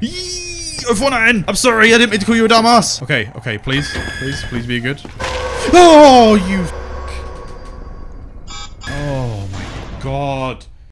Yee! won again. I'm sorry, I didn't mean to call you a dumbass. Okay, okay, please. Please, please be good. Oh, you Oh my god.